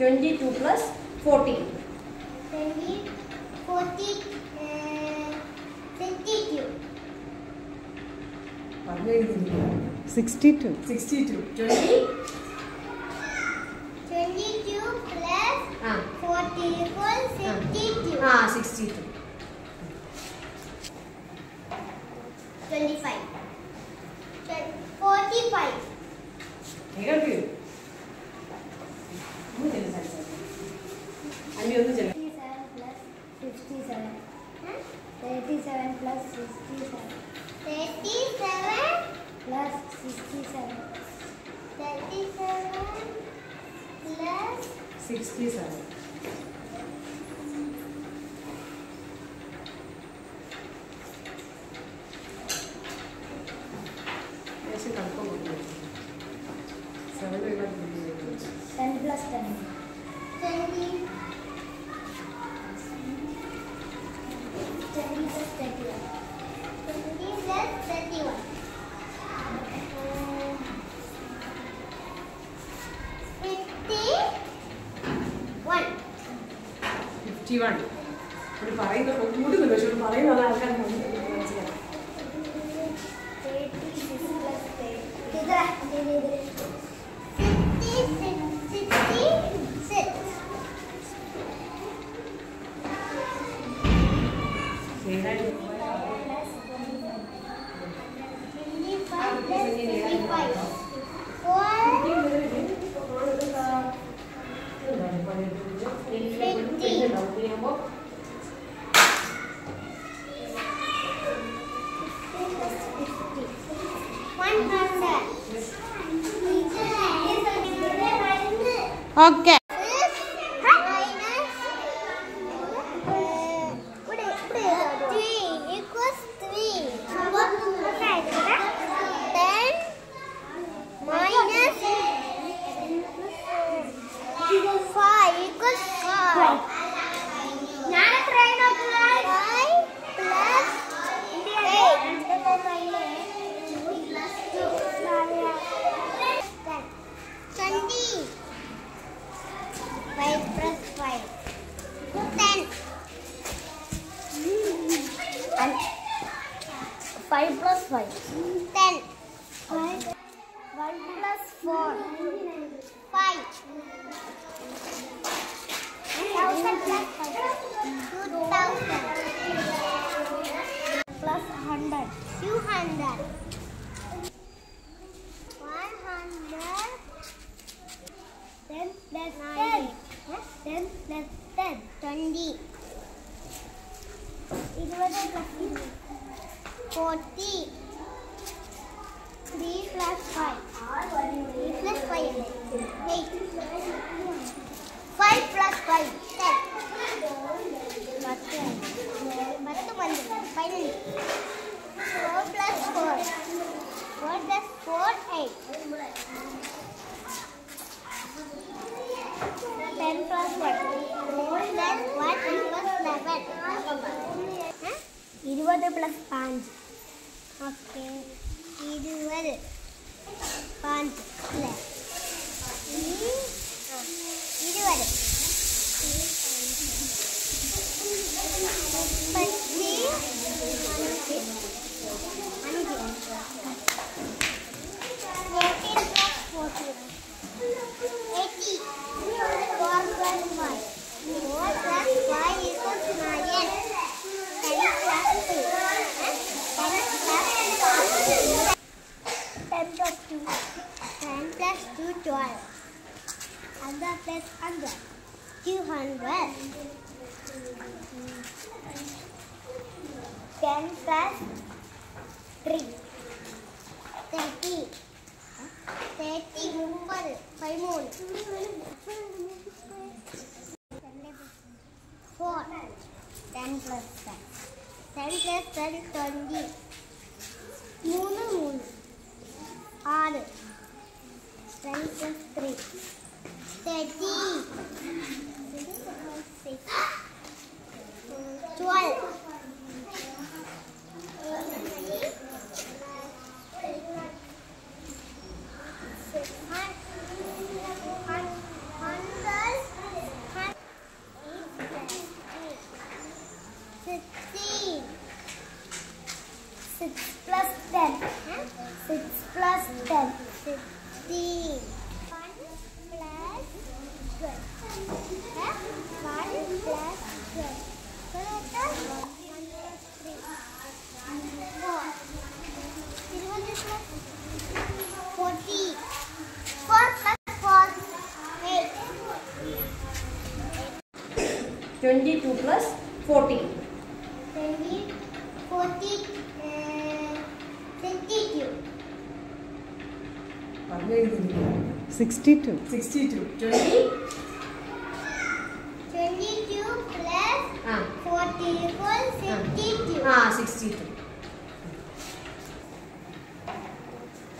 Twenty two plus fourteen twenty, forty, uh, twenty-two, പറഞ്ഞു എഴുതുന്നില്ല sixty two sixty two twenty twenty-two plus ആ forty equals sixty-two. ആ sixty to Twenty-five. Twen- Forty-five. കേൾക്കൂ 37 plus 67. 37 plus 67. ऐसे हमको बोलते हैं सेवन तो एक बार बोलिए ten plus ten twenty twenty plus twenty 20 plus 31. Fifty-one. Fifty-one. ഒരു പറയുന്ന കൂടുന്നു പക്ഷെ ഒരു പറയുന്ന പല ആൾക്കാരുണ്ട് മനസ്സിലാക്കാം okay. 5 plus 5? 10. Five. 1 plus 4. 5. 1000 plus 5. 2000. Plus 100. 200. 100. 10 plus 10. 10 plus 10. 20. 20 plus 20. 40. 3 plus 5. 3 plus 5 8. 5 plus 5. 10. 10 வந்து finally 4 plus 4. 4 plus 4 8. 10 plus 1. 10 1 equals 11. 20 plus 5. Okay. You do it. Fun to play. Em cho chú. And plus two twelve. Under plus under. Two hundred. Ten plus three. Thirty. Thirty. முப்பது பதிமூணு Four. Ten plus ten. Ten plus ten, twenty. மூணு மூணு ஆறு three Six plus ten. Huh? Six plus 10. 15. 1 plus 12. Huh? 1 plus 12. 1 plus 3. 4. This one 40. 4 plus 4. 8. 22 plus 14. 20, 40. 62. 62. 20? 22 plus ah. 40 equals 62. Ah, 62.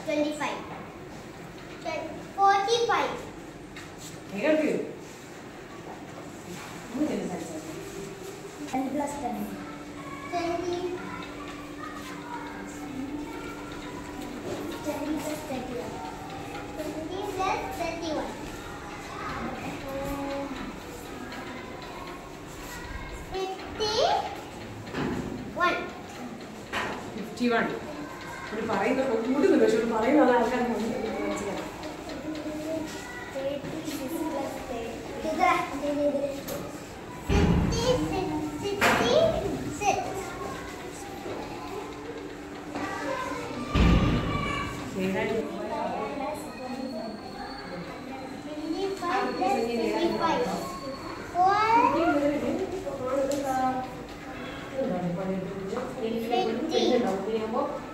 25. 45. Negative. പോസിറ്റീവാണ് അവർ പറയുന്ന കൂട്ടുകൂടി പക്ഷെ അവർ പറയുന്ന ആൾക്കാർ മനസ്സിലാക്കാം. griego